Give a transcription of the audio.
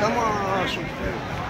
Come on,